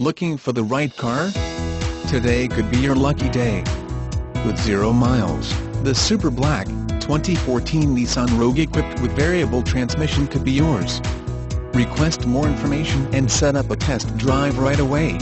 Looking for the right car? Today could be your lucky day. With zero miles, the Super Black, 2014 Nissan Rogue equipped with variable transmission could be yours. Request more information and set up a test drive right away.